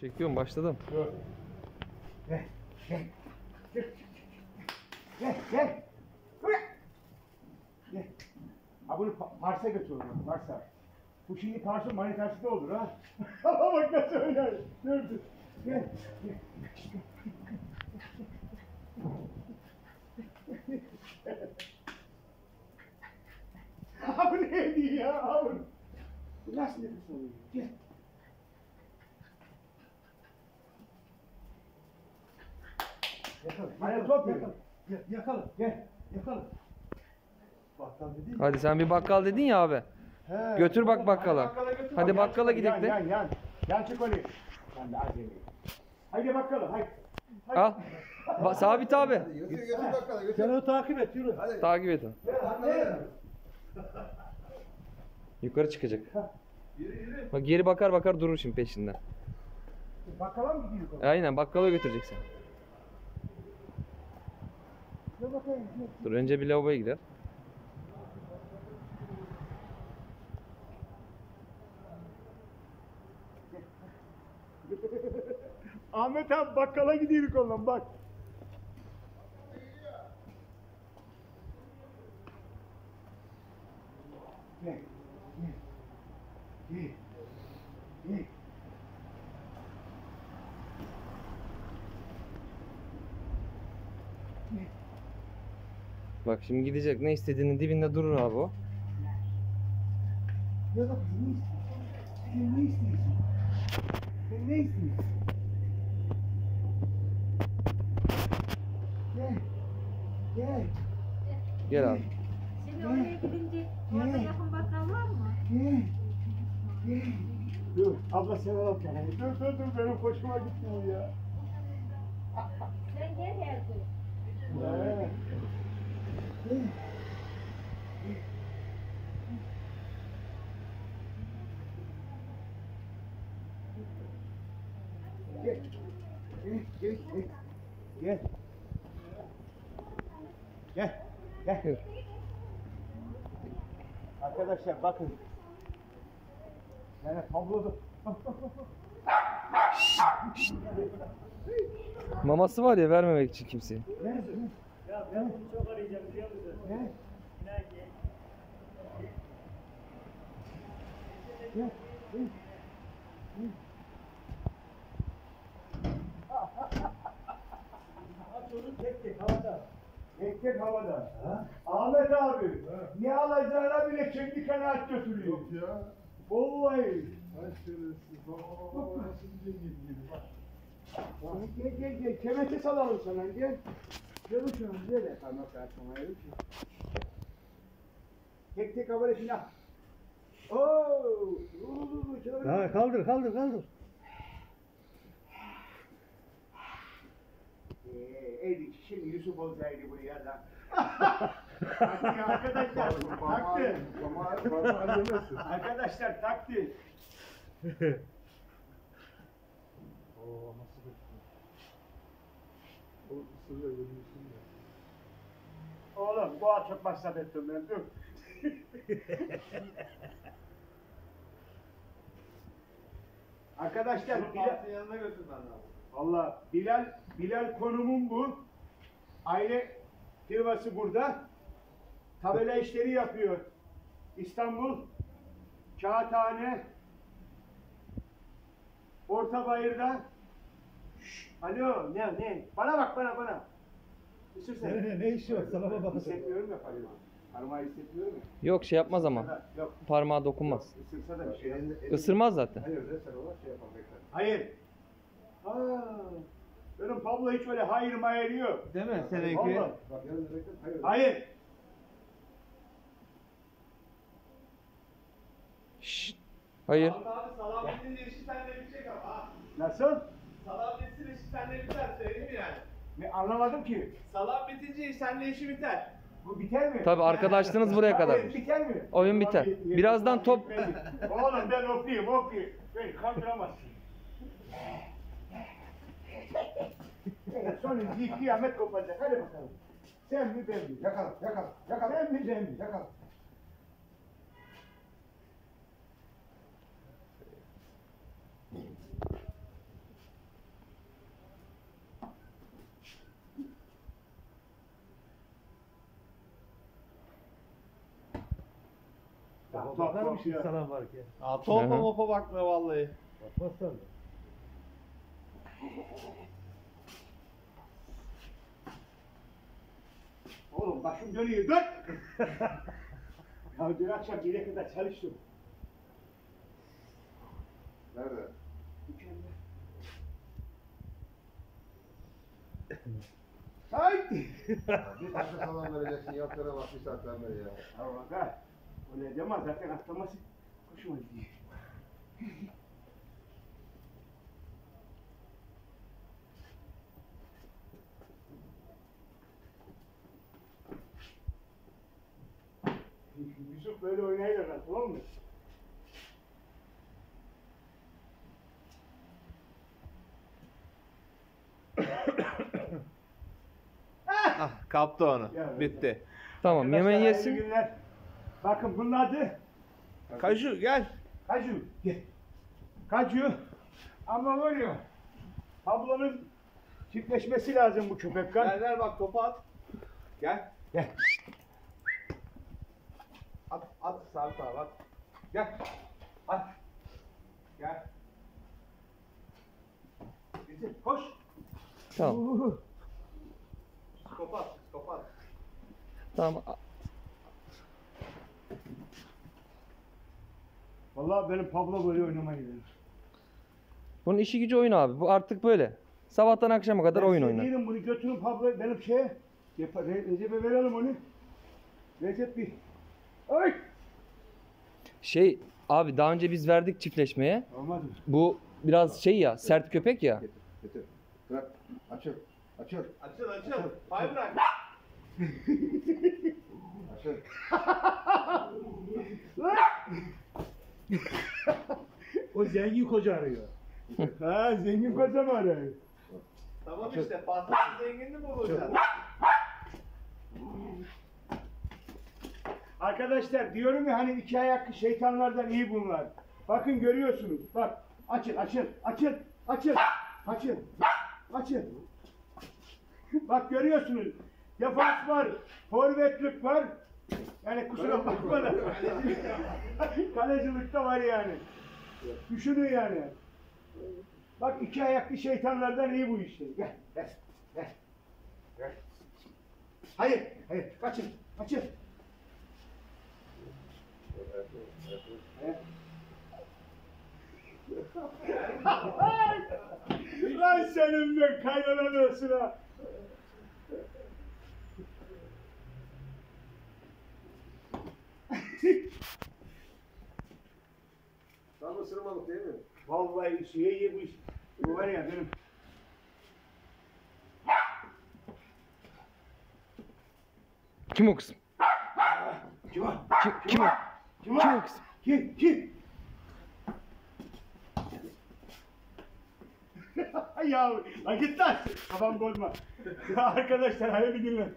Çekiyorum başladım. Dur. Gel, gel. Gel, gel, gel. Ha bunu Pa- Pars'a götürüyorum, Pars'a. Bu şimdi Pars'ın manitası da olur ha. Bak nasıl oynar. Dur, dur. Gel, gel. Ha bu neydi ya? Ha bu. Bu nasıl nefes oluyor? Gel. Yakala. Top yakala. Yakala. Gel. Yakala. Bakkal dedi. Hadi sen bir bakkal dedin ya abi. He. Götür bak bakkala. Hadi bakkala götür. Hadi bakkala gidelim yan, de. Yan yan. Yan çık oraya. Ben de acemi. Haydi bakkala haydi. Haydi. Al. Ba- Sabit abi. Götür götür bakkala götür. Sen onu takip et yürü. Hadi. Takip et onu. Hadi. Yukarı çıkacak. Yürü yürü. Bak geri bakar bakar durur şimdi peşinden. Bakkala mı gidiyor? Aynen bakkala götüreceksin. Dur önce bir lavaboya gider. Ahmet abi bakkala gidiyoruz oğlum bak. Gel. Gel. Gel. Gel. Bak şimdi gidecek. Ne istediğinin dibinde durur abi o. Bak ne istiyorsun? Sen ne istiyorsun? Gel. Gel. Gel abi. Şimdi oraya gidince orada yakın bakkal var mı? Gel. Gel. Dur. Abla sen al kenara. Dur dur dur. Benim hoşuma gitti bu ya. Sen gel her gün. Gel. Gel. Gel, gel, gel. Gel. Gel. Arkadaşlar bakın. Yani bak. Maması var ya vermemek için kimseye. Bunu çok arayacağım biliyor musun? Gel. Gel. Gel. Çocuk tek tek havada. Tek tek havada. Ahmet abi, ne alacağına bile kendi kanaat götürüyor. Yok ya. Vallahi. Ay şerefsiz. Bak. Gel gel gel, kemete salalım sana gel. Gel uçurum gel de parmak açmaya ki. Tek tek havada şimdi. Oo! Ha, kaldır kaldır kaldır. Ee, Eğri şimdi Yusuf olsaydı buraya da. Taktı arkadaşlar, yemezsin. Arkadaşlar taktı. Oo nasıl bir O ısırıyor yemiyorsun ya. Oğlum bu çok masraf ettim ben dur. Arkadaşlar Bilal, yanına götürmen lazım. Valla Bilal, Bilal konumum bu. Aile firması burada. Tabela işleri yapıyor. İstanbul, Kağıthane, Ortabayır'da. Alo ne ne? Bana bak bana bana. Isır sen. Ne, ne işi var? Sana bak. Hissetmiyorum ya parmağı. Parmağı hissetmiyorum ya. Yok şey yapmaz ama. Yok. Parmağa dokunmaz. Isırsa da bir şey. Isırmaz zaten. Hayır resmen olarak şey yapalım bekle. Hayır. Aa, benim Pablo hiç öyle hayır mayır yok. Değil mi? Vallahi. Bak yarın. Hayır. Hayır. Şşt. Hayır. Abi salam bitince işi sende bitecek ama ha. Nasıl? Sende biter söyleyeyim yani? Ne, anlamadım ki. Salam bitince iş sende işi biter. Bu biter mi? Tabi arkadaşlığınız buraya kadar. Hayır, biter mi? Oyun biter. Birazdan top-. Oğlum ben okuyayım okuyayım. Beni kandıramazsın. Bir kıyamet kopacak. Hadi bakalım. Sen mi ben mi? Yakala yakala yakala. Sen mi ben mi? Yakala. Top top Bakar mısın ya. sana? Aa, topa Hı hı. mopa bakma vallahi. Bakmazsan da. Oğlum başım dönüyor dur. ya dün akşam gece kadar çalıştım. Nerede? Mükemmel. Haydi. Bir taşı falan vereceksin. Yaptığına bak bir saatten beri ya. Allah da. Öyle deme zaten atlaması hoşuma gidiyor. Yusuf böyle oynayırlar tamam mı? Ah, kaptı onu. Ya, Bitti. Tamam yemeği yesin. günler. Bakın bunun adı Kaju gel. Kaju. Gel. Kaju. Ama var ya ablanın çiftleşmesi lazım bu köpekten. Gel ver bak topu at. Gel. Gel. At at Sarp abi at. Gel. At. Gel. Getir, Koş. Tamam. Uhu. Psikopat, psikopat. Tamam. Vallahi benim Pablo böyle oynamayı bilir. Bunun işi gücü oyun abi. Bu artık böyle. Sabahtan akşama kadar Ben oyun oynar. diyelim bunu götürün Pablo benim şeye. Yap- Re- Recep'e verelim onu. Recep bir. Ay. Şey abi daha önce biz verdik çiftleşmeye. Olmadı. Bu biraz şey ya sert köpek ya. Getir. Getir. Bırak. Açıl. Açıl. Açıl açıl. Pay bırak. Açıl. o zengin koca arıyor. ha zengin koca mı arıyor? Tamam işte patron zenginini bulacağız. Arkadaşlar diyorum ya hani iki ayaklı şeytanlardan iyi bunlar. Bakın görüyorsunuz. Bak açın açın açın açın açın açın. Bak görüyorsunuz. Defans var. Forvetlik var. Yani kusura bakma da. Kalecilik de var yani. Düşünün yani. Bak iki ayaklı şeytanlardan iyi bu işte. Gel gel gel. gel. Hayır hayır kaçın kaçın. Lan senin ben kaynanan olsun ha. Tam ısırmalık değil mi? Vallahi suya ye bu iş. Bu var ya benim. Kim o kızım? Kim o? Kim, kim o? Kim o? Kim o kızım? Kim? Kim? ya lan git lan. Kafam bozma. Arkadaşlar hayırlı günler.